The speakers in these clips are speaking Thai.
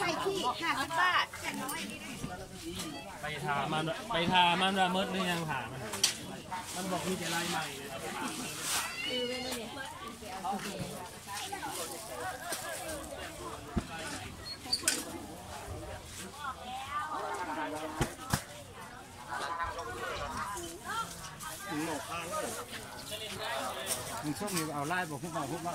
ใส่ที่ห้าสิบบาทแค่น้อยไปทามันไปทามันว่าเมิดหรือยังถามมันมันบอกมีแต่ลายใหม่เลยเอาไปถามมันมึงช่วงนี้เอาไล่บอกพวกเราพวกว่า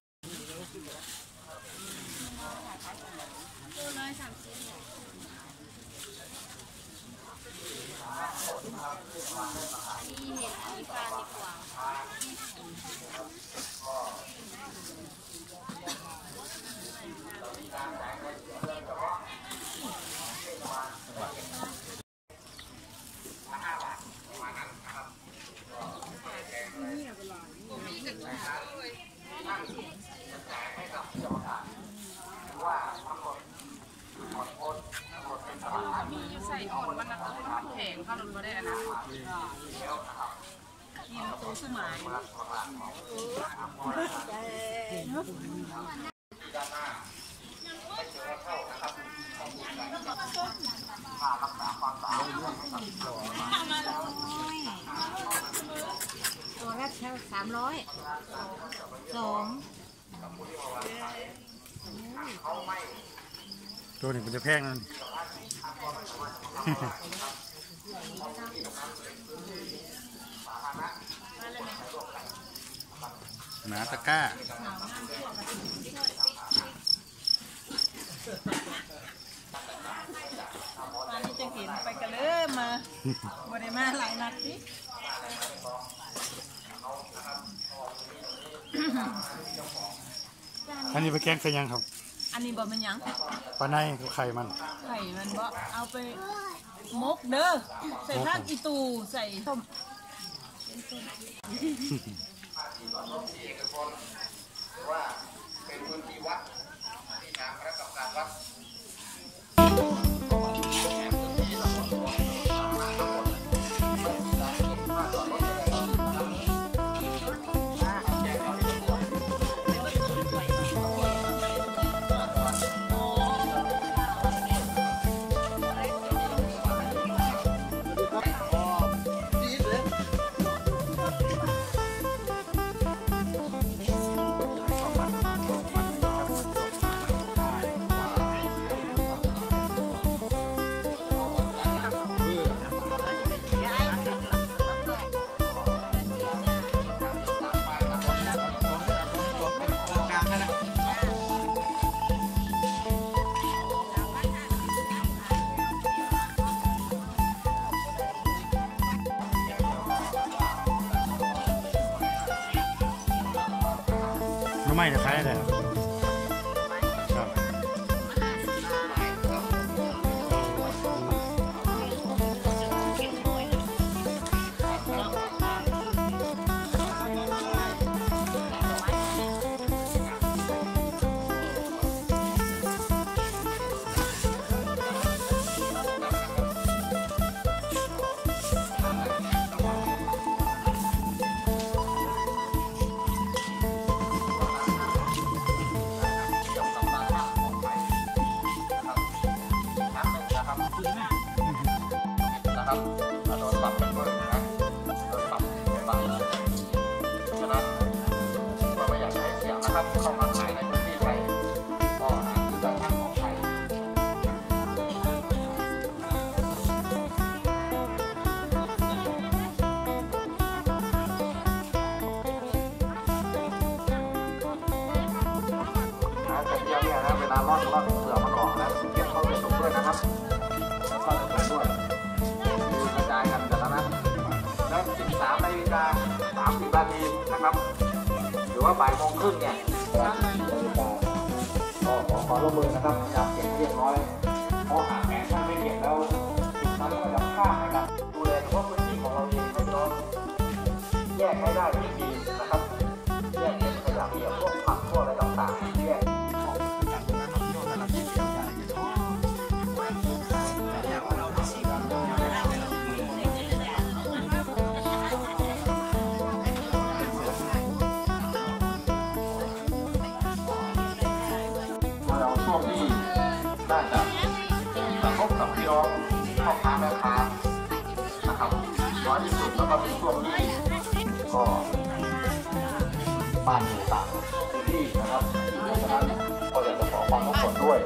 มีอยู่ใส่อ่อนมันนะมันแข็งเข้าลงมาได้นะกินตัวสมัยตัวละแค่สามร้อยสอง ตัวนี้มันจะแพงนั่นหนาตะกร้ามานี่จะเห็นไปกันเลยมาบ่ได้มาหลายนัดสิอันนี้ไปแกงใส่ยังครับ อันนี้บ่เป็นหยังปลาในกับไข่มัน ไข่มันบ่เอาไปมกเด้อใส่ผักอีตูใส่ต้มน้ำไม่จะคล้ายอะไรครั บครับ ช้เสีย รือว่าบ่ายโมงครึ่งเนี่ยก็ขอขอร่วมมือนะครับ ช่วงที่น่าจะกระทบกับพี่น้องพ่อค้าแม่ค้านะครับน้อยที่สุดแล้วก็เป็นช่วงที่ก็บ้านอยู่ต่างที่นะครับเพราะฉะนั้นก็อยากจะขอความร่วมมือด้วย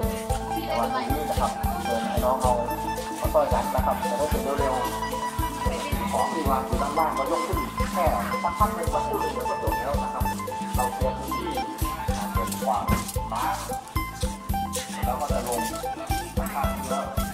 ในวันนี้นะครับเชิญให้น้องเรามาต้อยกันนะครับจะได้เสร็จเร็วๆของที่วางอยู่ด้านล่างก็ยกขึ้นแค่สักพักหนึ่งสักครู่เดียวก็จบแล้วนะครับ เราเตรียมพื้นที่เตรียมวาม แล้วก็จะลงข้างๆแล้วพื้นนะ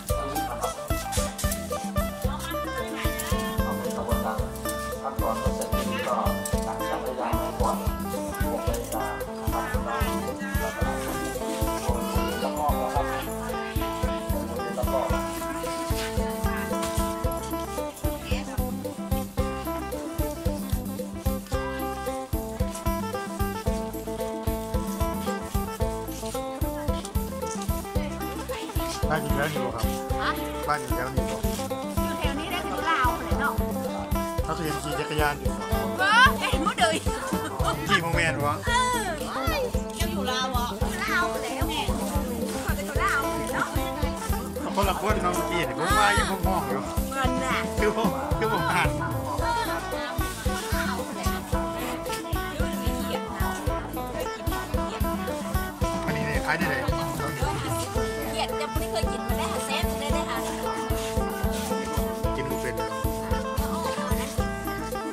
บ้านอยู่แล้วอยู่ครับฮะบ้านอยู่แล้วอยู่บ่อยู่แถวนี้ได้ถึงลาวเลยเนาะเขาก็ยังขี่จักรยานอยู่เออเอ็มดเลยขี่โมเมนต์วะเออยังอยู่ลาวอะลาวแล้วแม่เขาจะอยู่ลาวเลยเนาะเอาคนละคนเน้องขี่เนี่ยผมว่ายังมองๆอยู่เงินน่ะคือผมคือผมอ่านอันนี้เนี่ยขายได้เลยเขียนจะไม่ เคยกินมาได้หาเซฟได้ได้หากินบุฟเฟ่ต์เลย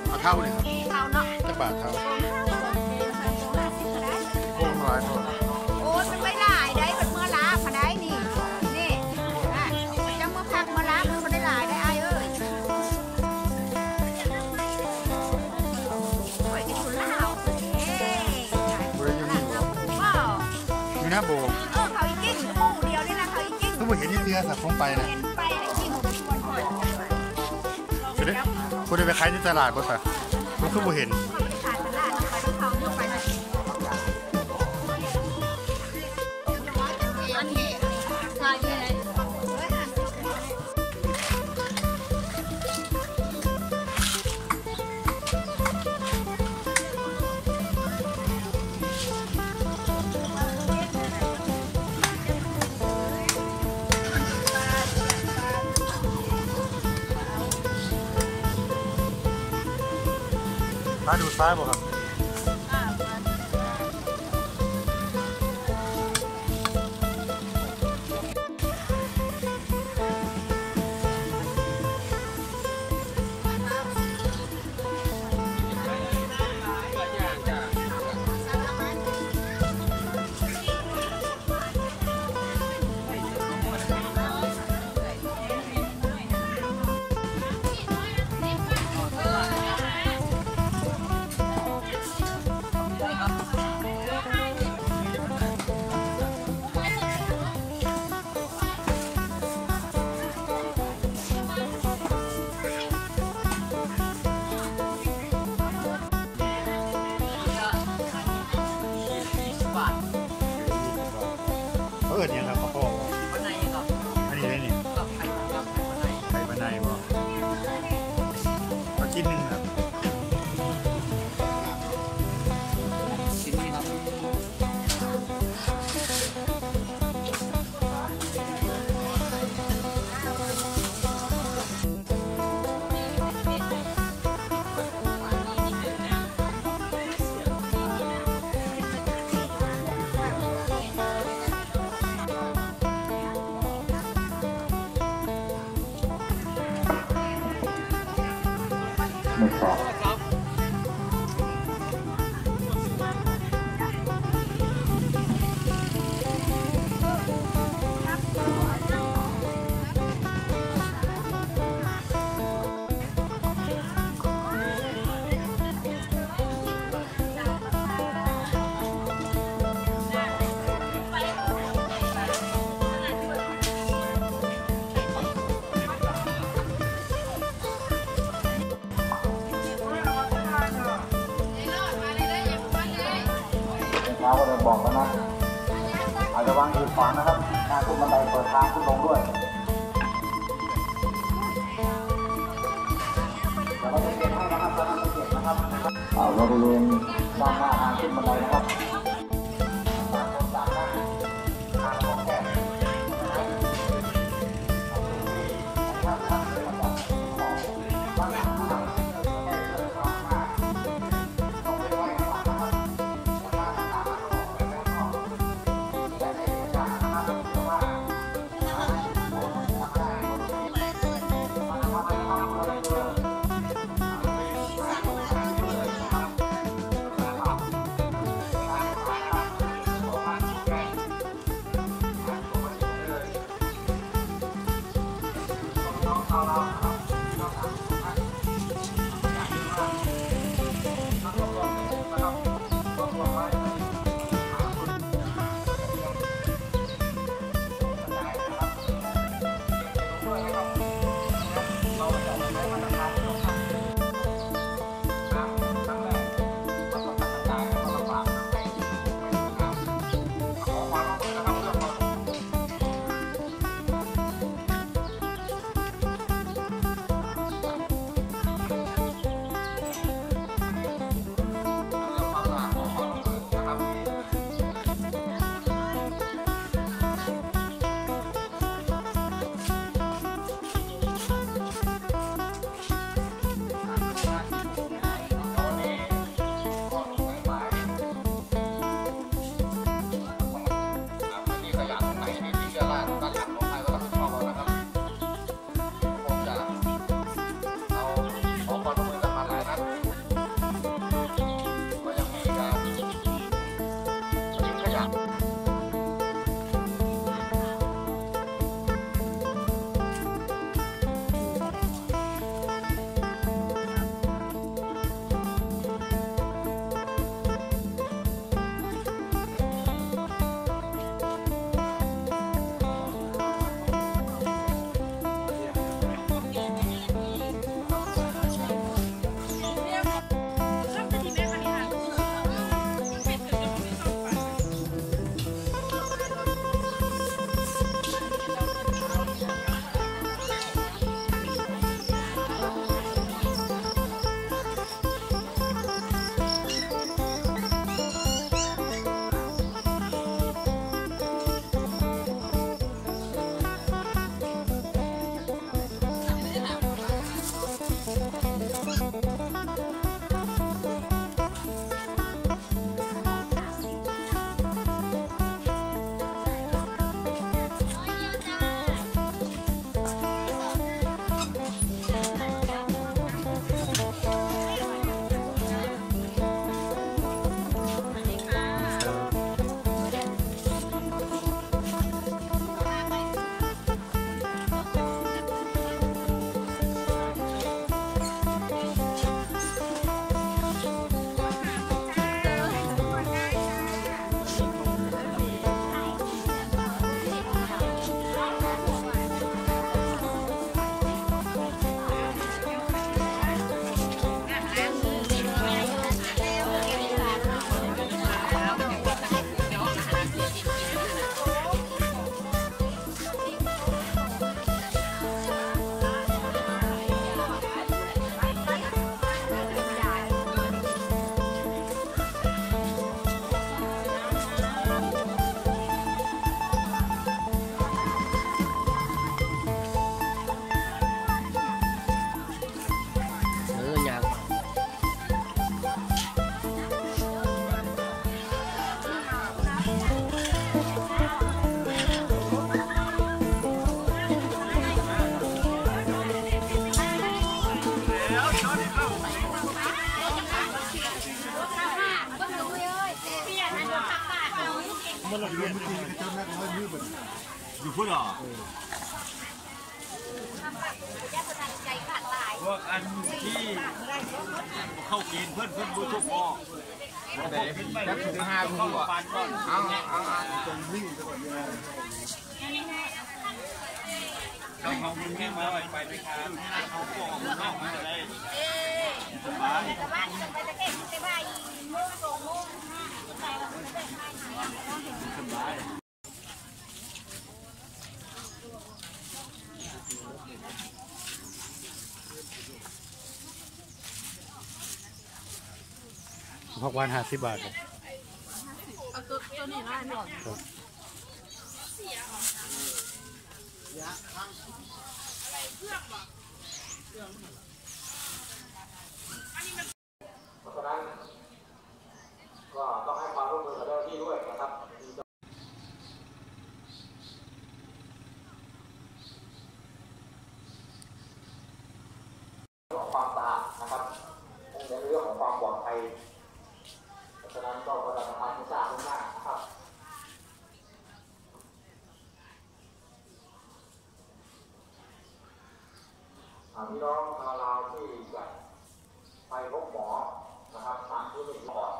เอาเท่าเนี่ยครับเขาเนาะจักบาทเท่าห้าสิบก็ได้โค้งร้อยเท่าโอ้ยมันไม่ได้ได้มันเมื่อลาพะได้นี่นี่อะจะเมื่อพักเมื่อลามันไม่ได้หลายได้ไอ้เอ้ยโอ้ยกินคนลาวเอ้ยบริยูนี่ว้าวอยู่หน้าโบ เขาอีกกิ้งทุกคนเห็นยี่เตือสักคงไปนะเห็นไปในกิ้งของคนคนคุณได้คุณได้ไปขายในตลาดป่ะคะผมคือบ่เห็น ฟ้าดูดฟ้าบ่ครับเขาเอิญยังครับ ข้าวโไม่ ช้าก็เลยบอกแล้วนะอาจจะวางอยู่ขวางนะครับหน้าขึ้นบันไดเปิดทางขึ้นลงด้วยแล้วก็จะเก็บให้นะครับเราจะเก็บนะครับเอาบริเวณด้านหน้าทางขึ้นบันไดนะครับากินบุชุกพ่อแต่จักถึงห้าพุ่นปานก้อนเอาเอาเอาตรงวิ่งไปก่อนเราเขามึงแค่มาไปไปไปครับเขาบอกนอกมาได้สบายสบาย หกวันห้าสิบบาทครับเอาตัวตัวนี้มาหน่อยเพราะฉะนั้นก็ต้องให้ความร่วมมือกับเจ้าหน้าที่ด้วยนะครับความ พี่น้องชาวลาวที่จะไปพบหมอนะครับถามที่หนึ่งก่อน